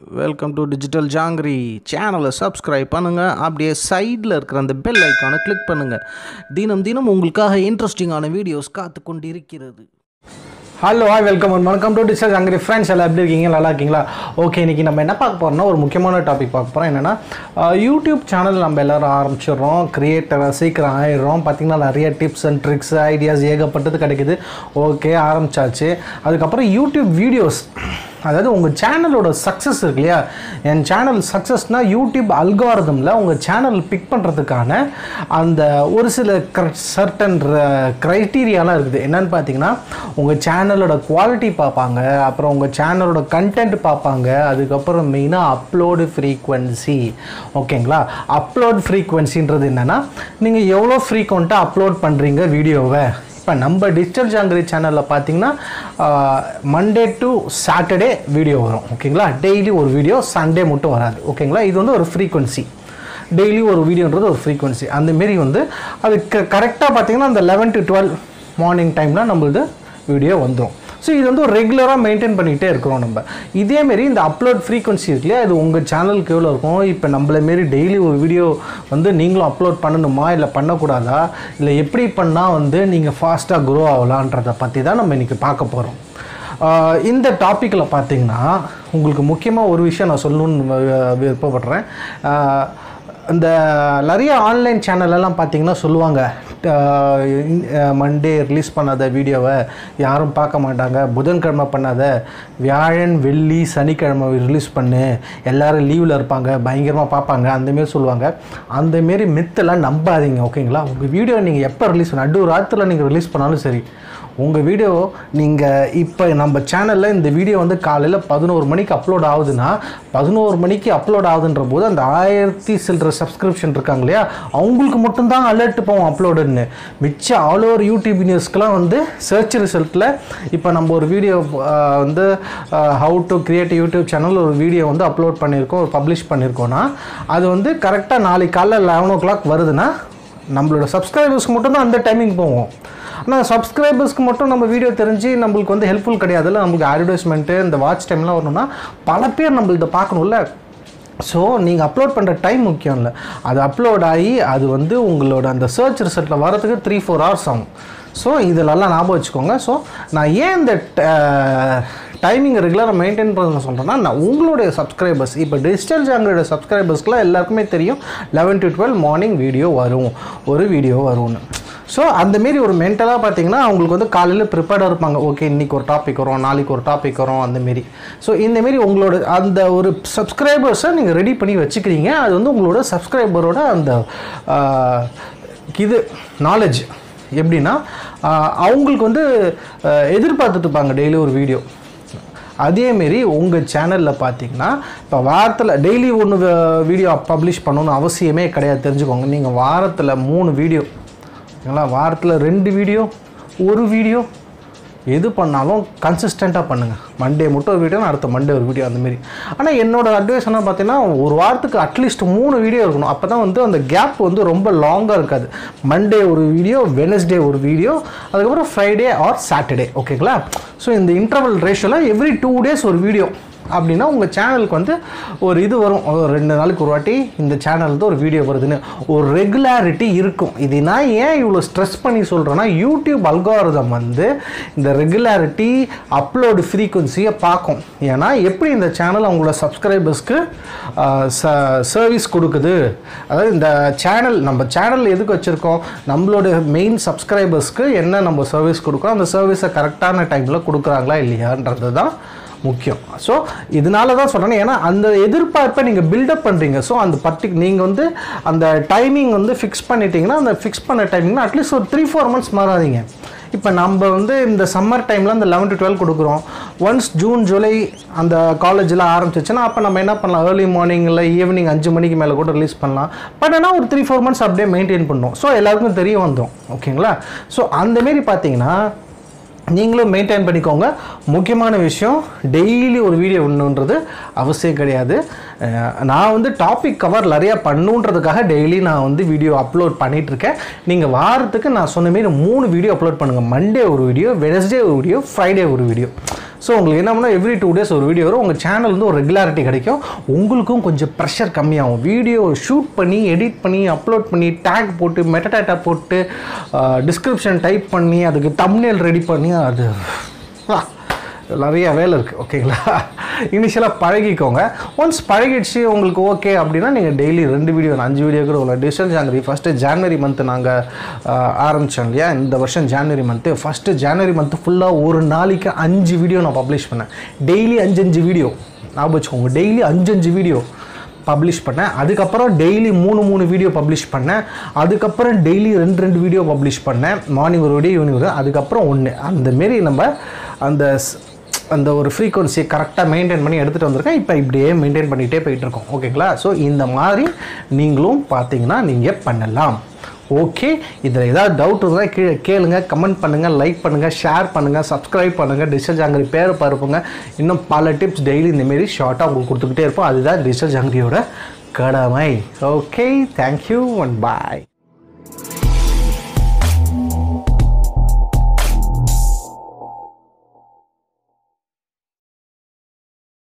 Welcome to digital jangiri சேனலை subscribe பண்ணுங்கள் அப்படியே சைடில் இருக்கிற அந்த பெல் ஐக்கானை கிளிக் பண்ணுங்கள் தினம் தினம் உங்களுக்காக இன்ட்ரெஸ்டிங்கான வீடியோஸ் காத்து கொண்டு இருக்கிறது ஹலோ ஹாய் வெல்கம் வணக்கம் டு டிஜிட்டல் ஜாங்கிரி ஃப்ரெண்ட்ஸ் எல்லாம் எப்படி இருக்கீங்க? நல்லா இருக்கீங்களா? ஓகே இன்றைக்கி நம்ம என்ன பார்க்க போகிறோம்னா ஒரு முக்கியமான டாபிக் பார்க்க போகிறோம் என்னென்னா யூடியூப் சேனல் நம்ம எல்லோரும் ஆரம்பிச்சிடுறோம். கிரியேட்டராக சீக்கிரம் ஆயிடுறோம். பார்த்திங்கன்னா நிறைய டிப்ஸ் அண்ட் ட்ரிக்ஸ் ஐடியாஸ் ஏகப்பட்டது கிடைக்குது. ஓகே ஆரம்பிச்சாச்சு. அதுக்கப்புறம் யூடியூப் வீடியோஸ் அதாவது உங்கள் சேனலோட சக்ஸஸ் இருக்கு இல்லையா? என் சேனல் சக்ஸஸ்னால் யூடியூப் அல்காரதமில் உங்கள் சேனல் பிக் பண்ணுறதுக்கான அந்த ஒரு சில சர்டன் க்ரைட்டீரியாலாம் இருக்குது. என்னன்னு பார்த்தீங்கன்னா உங்கள் சேனலோட குவாலிட்டி பார்ப்பாங்க அப்புறம் உங்கள் சேனலோட கண்டென்ட் பார்ப்பாங்க அதுக்கப்புறம் மெயினாக அப்லோடு ஃப்ரீக்குவென்சி ஓகேங்களா அப்லோட் ஃப்ரீக்வன்சின்றது என்னென்னா நீங்கள் எவ்வளோ ஃப்ரீக்வெண்ட்டாக அப்லோட் பண்ணுறீங்க வீடியோவை இப்போ நம்ம டிஜிட்டல் ஜாங்கிரி சேனலில் பார்த்தீங்கன்னா மண்டே டு சாட்டர்டே வீடியோ வரும் ஓகேங்களா? டெய்லி ஒரு வீடியோ சண்டே மட்டும் வராது ஓகேங்களா? இது வந்து ஒரு ஃப்ரீக்வன்சி டெய்லி ஒரு வீடியோன்றது ஒரு ஃப்ரீக்வன்சி அந்தமாரி வந்து அது க கரெக்டாக பார்த்தீங்கன்னா அந்த லெவன் டு டுவெல் மார்னிங் டைமில் நம்மளது வீடியோ வந்துடும் ஸோ இது வந்து ஒரு ரெகுலராக மெயின்டைன் பண்ணிகிட்டே இருக்கிறோம் நம்ம. இதேமாரி இந்த அப்லோட் ஃப்ரீக்வன்சி இருக்கு இல்லையா? இது உங்கள் சேனலுக்கு எவ்வளோ இருக்கும்? இப்போ நம்மள மாரி டெய்லி ஒரு வீடியோ வந்து நீங்களும் அப்லோட் பண்ணணுமா? இல்லை பண்ணக்கூடாதா? இல்லை எப்படி பண்ணால் வந்து நீங்கள் ஃபாஸ்ட்டாக க்ரோ ஆகலான்றதை பற்றி தான் நம்ம இன்றைக்கி பார்க்க போகிறோம் இந்த டாப்பிக்கில் பார்த்தீங்கன்னா உங்களுக்கு முக்கியமாக ஒரு விஷயம் நான் சொல்லணும்னு விருப்பப்படுறேன். இந்த நிறைய ஆன்லைன் சேனலெல்லாம் பார்த்தீங்கன்னா சொல்லுவாங்க மண்டே ரிலீஸ் uh, uh, பண்ணாத வீடியோவை யாரும் பார்க்க மாட்டாங்க. புதன்கிழமை பண்ணாத வியாழன் வெள்ளி சனிக்கிழமை ரிலீஸ் பண்ணு. எல்லோரும் லீவில் இருப்பாங்க. பயங்கரமாக பார்ப்பாங்க. அந்தமாரி சொல்லுவாங்க. அந்தமாரி மித்தெல்லாம் நம்பாதீங்க ஓகேங்களா உங்கள் வீடியோ நீங்கள் எப்போ ரிலீஸ் நடு ராத்திரில் நீங்கள் ரிலீஸ் பண்ணாலும் சரி. உங்கள் வீடியோ நீங்கள் இப்போ நம்ம சேனலில் இந்த வீடியோ வந்து காலையில் பதினோரு மணிக்கு அப்லோட் ஆகுதுன்னா பதினோரு மணிக்கு அப்லோட் ஆகுதுன்ற போது அந்த ஆயிரத்தி சில்லற சப்ஸ்கிரிப்ஷன் இருக்காங்க இல்லையா? அவங்களுக்கு மட்டும்தான் அலர்ட் போவோம் அப்லோடுன்னு மிச்ச ஆல் ஓவர் யூடியூப் நியூஸ்க்கெலாம் வந்து சர்ச் ரிசல்ட்டில் இப்போ நம்ம ஒரு வீடியோ வந்து how to create YouTube channel ஒரு வீடியோ வந்து அப்லோட் பண்ணியிருக்கோம் ஒரு பப்ளிஷ் பண்ணியிருக்கோன்னா அது வந்து கரெக்டாக நாளைக்கு காலைல லெவன் ஓ கிளாக் வருதுன்னா நம்மளோட சப்ஸ்கிரைபர்ஸ்க்கு மட்டும்தான் அந்த டைமிங் போவோம் ஆனால் சப்ஸ்கிரைபர்ஸ்க்கு மட்டும் நம்ம வீடியோ தெரிஞ்சு நம்மளுக்கு வந்து ஹெல்ப்ஃபுல் கிடையாதுல்ல? நம்மளுக்கு அட்வர்டைஸ்மெண்ட்டு இந்த வாட்ச் டைம்லாம் வரணும்னா பல பேர் நம்மள்கிட்ட பார்க்கணும்ல? ஸோ நீங்கள் அப்லோட் பண்ணுற டைம் முக்கியம் இல்லை. அது அப்லோட் ஆகி அது வந்து உங்களோட அந்த சர்ச் ரிசல்ட்டில் வரதுக்கு த்ரீ ஃபோர் ஹவர்ஸ் ஆகும். ஸோ இதெல்லாம் ஞாபகம் வச்சுக்கோங்க. ஸோ நான் ஏன் இந்த டைமிங் ரெகுலராக மெயின்டைன் பண்ண சொல்கிறேன்னா நான் உங்களுடைய சப்ஸ்கிரைபர்ஸ் இப்போ டிஜிட்டல் ஜாங்கரோட சப்ஸ்கிரைபர்ஸ்க்குலாம் எல்லாருக்குமே தெரியும். Eleven to twelve morning video வரும். ஒரு வீடியோ வரும்னு. ஸோ அந்தமாரி ஒரு மென்டலாக பார்த்தீங்கன்னா அவங்களுக்கு வந்து காலையில் ப்ரிப்பேர்டாக இருப்பாங்க. ஓகே இன்றைக்கி ஒரு டாபிக் வரும் நாளைக்கு ஒரு டாபிக் வரும் அந்தமாரி ஸோ இந்தமாரி உங்களோட அந்த ஒரு சப்ஸ்கிரைபர்ஸை நீங்கள் ரெடி பண்ணி வச்சுக்கிறீங்க. அது வந்து உங்களோட சப்ஸ்கிரைபரோட அந்த இது நாலேஜ் எப்படின்னா அவங்களுக்கு வந்து எதிர்பார்த்துட்டுப்பாங்க டெய்லி ஒரு வீடியோ அதேமாரி உங்கள் சேனலில் பார்த்தீங்கன்னா இப்போ வாரத்தில் டெய்லி ஒன்று வீடியோ பப்ளிஷ் பண்ணணும்னு அவசியமே கிடையாது. தெரிஞ்சுக்கோங்க. நீங்கள் வாரத்தில் மூணு வீடியோ ஓகேங்களா? வாரத்தில் ரெண்டு வீடியோ ஒரு வீடியோ எது பண்ணாலும் கன்சிஸ்டண்ட்டாக பண்ணுங்கள் மண்டே மட்டும் ஒரு வீடியோ அடுத்த மண்டே ஒரு வீடியோ அந்தமாரி ஆனால் என்னோடய அட்வைஸ் என்ன பார்த்தீங்கன்னா ஒரு வாரத்துக்கு அட்லீஸ்ட் மூணு வீடியோ இருக்கணும். அப்போ தான் வந்து அந்த கேப் வந்து ரொம்ப லாங்காக இருக்காது. மண்டே ஒரு வீடியோ வெனஸ்டே ஒரு வீடியோ அதுக்கப்புறம் ஃப்ரைடே ஆர் சாட்டர்டே ஓகேங்களா? ஸோ இந்த இன்டர்வல் ரேஷியோவில் எவ்ரி டூ டேஸ் ஒரு வீடியோ. அப்படின்னா உங்கள் சேனலுக்கு வந்து ஒரு இது வரும். ரெண்டு நாளுக்கு ஒரு வாட்டி இந்த சேனல் ஒரு வீடியோ வருதுன்னு. ஒரு ரெகுலாரிட்டி இருக்கும். இது நான் ஏன் இவ்வளோ ஸ்ட்ரெஸ் பண்ணி சொல்கிறேன்னா யூடியூப் அல்காரதம் வந்து இந்த ரெகுலாரிட்டி அப்லோடு ஃப்ரீக்குவன்சியை பார்க்கும். ஏன்னா எப்படி இந்த சேனல் அவங்களோட சப்ஸ்கிரைபர்ஸ்க்கு சர்வீஸ் கொடுக்குது? அதாவது இந்த சேனல் நம்ம சேனல் எதுக்கு வச்சுருக்கோம்? நம்மளோட மெயின் சப்ஸ்கிரைபர்ஸ்க்கு என்ன நம்ம சர்வீஸ் கொடுக்குறோம்? அந்த சர்வீஸை கரெக்டான டைமில் கொடுக்குறாங்களா இல்லையான்றது தான் முக்கியம். ஸோ இதனால தான் சொல்கிறேன் ஏன்னா அந்த எதிர்பார்ப்பை நீங்கள் பில்டப் பண்ணுறீங்க ஸோ அந்த பர்டிக் நீங்கள் வந்து அந்த டைமிங் வந்து ஃபிக்ஸ் பண்ணிட்டீங்கன்னா அந்த ஃபிக்ஸ் பண்ண டைமிங்னா அட்லீஸ்ட் ஒரு த்ரீ ஃபோர் மந்த்ஸ் மாறாதீங்க. இப்போ நம்ம வந்து இந்த சம்மர் டைமில் அந்த லெவன் டு டுவெல் கொடுக்குறோம். ஒன்ஸ் ஜூன் ஜூலை அந்த காலேஜில் ஆரம்பிச்சிச்சுன்னா அப்போ நம்ம என்ன பண்ணலாம்? ஏர்லி மார்னிங்கில் ஈவினிங் அஞ்சு மணிக்கு மேலே கூட ரிலீஸ் பண்ணலாம். பட் ஆனால் ஒரு த்ரீ ஃபோர் மந்த்ஸ் அப்படியே மெயின்டைன் பண்ணோம். ஸோ எல்லாருக்கும் தெரிய வந்துடும் ஓகேங்களா ஸோ அந்தமாரி பார்த்தீங்கன்னா நீங்களும் மெயின்டைன் பண்ணிக்கோங்க. முக்கியமான விஷயம் டெய்லி ஒரு வீடியோ ஒன்றுன்றது அவசியம் கிடையாது. நான் வந்து டாபிக் கவர் நிறையா பண்ணுன்றதுக்காக டெய்லி நான் வந்து வீடியோ அப்லோட் பண்ணிகிட்ருக்கேன் நீங்கள் வாரத்துக்கு நான் சொன்ன மாரி மூணு வீடியோ அப்லோட் பண்ணுங்கள் மண்டே ஒரு வீடியோ வெனஸ்டே ஒரு வீடியோ ஃப்ரைடே ஒரு வீடியோ ஸோ உங்களுக்கு என்ன பண்ணால் எவ்ரி டூ டேஸ் ஒரு வீடியோ வரும். உங்கள் சேனல் வந்து ஒரு ரெகுலாரிட்டி கிடைக்கும். உங்களுக்கும் கொஞ்சம் ப்ரெஷர் கம்மியாகும். வீடியோ ஷூட் பண்ணி எடிட் பண்ணி அப்லோட் பண்ணி டேக் போட்டு மெட்டடேட்டா போட்டு டிஸ்கிரிப்ஷன் டைப் பண்ணி அதுக்கு தம்னேல் ரெடி பண்ணி அது வா, நிறைய வேலை இருக்குது ஓகேங்களா? இனிஷியலாக பழகிக்கோங்க. ஒன்ஸ் பழகிடுச்சு உங்களுக்கு ஓகே அப்படின்னா நீங்கள் டெய்லி ரெண்டு வீடியோ அஞ்சு வீடியோ கூட உள்ள digital January first January month நாங்கள் ஆரம்பித்தோம் இல்லையா? இந்த வருஷம் January month first January month ஃபுல்லாக ஒரு நாளைக்கு அஞ்சு வீடியோ நான் பப்ளிஷ் பண்ணேன். டெய்லி அஞ்சு அஞ்சு வீடியோ ஞாபகம் வச்சுக்கோங்க டெய்லி அஞ்சு அஞ்சு வீடியோ பப்ளிஷ் பண்ணேன். அதுக்கப்புறம் டெய்லி மூணு மூணு வீடியோ பப்ளிஷ் பண்ணேன். அதுக்கப்புறம் டெய்லி ரெண்டு ரெண்டு வீடியோ பப்ளிஷ் பண்ணேன். மார்னிங் ஒரு வீடியோ ஈவினிங் ஒரு அதுக்கப்புறம் ஒன்று அந்தமாரி நம்ம அந்த ஸ்- அந்த ஒரு ஃப்ரீக்குவன்சியை கரெக்டாக மெயின்டைன் பண்ணி எடுத்துகிட்டு வந்திருக்கேன். இப்போ இப்படியே மெயின்டைன் பண்ணிகிட்டே போயிட்டு இருக்கோம். ஓகேங்களா ஸோ இந்த மாதிரி நீங்களும் பார்த்தீங்கன்னா நீங்கள் பண்ணலாம். ஓகே இதில் ஏதாவது டவுட் இருந்தால் கீழே கேளுங்க கமெண்ட் பண்ணுங்கள் லைக் பண்ணுங்கள் ஷேர் பண்ணுங்கள் சப்ஸ்கிரைப் பண்ணுங்கள் டிஜிட்டல் ஜாங்கிரி பேரை பருப்புங்க இன்னும் பல டிப்ஸ் டெய்லி இந்தமாரி ஷார்ட்டாக உங்களுக்கு கொடுத்துக்கிட்டே இருப்போம். அதுதான் டிஜிட்டல் ஜாங்கிரியோட கடமை. Okay thank you and bye